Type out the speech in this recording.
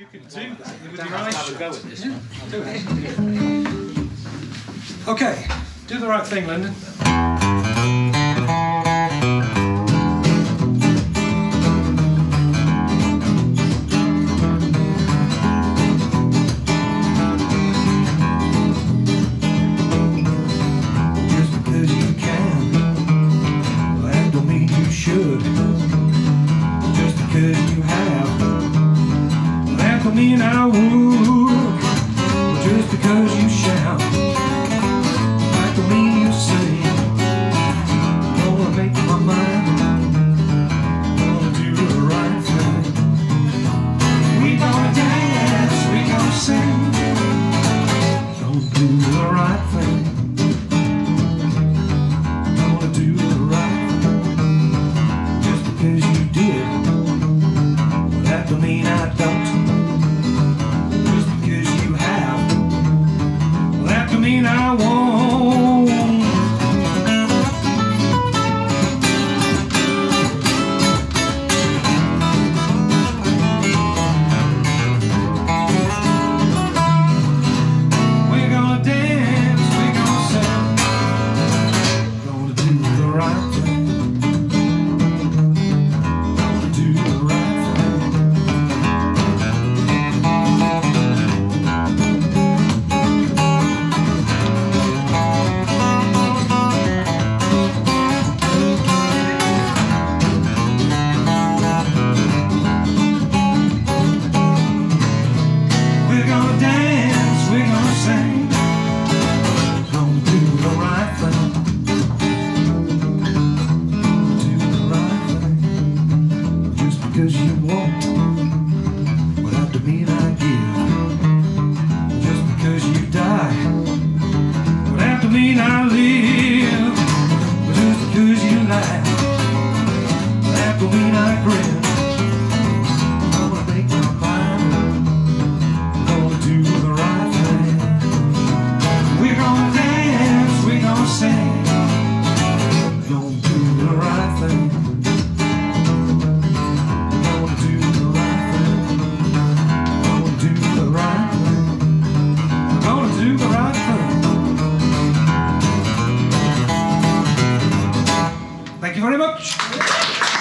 You can do that with your eyes a go shut. at this one. Okay, do the right thing, Lyndon. Mean I would. Just because you shout that don't mean you say. Gonna make my mind, gonna do the right thing. We gonna dance, we gonna sing, gonna do the right thing. Gonna do the right thing. Just because you did, that don't mean I mean I won't. Thing. Just because you won't, you very much.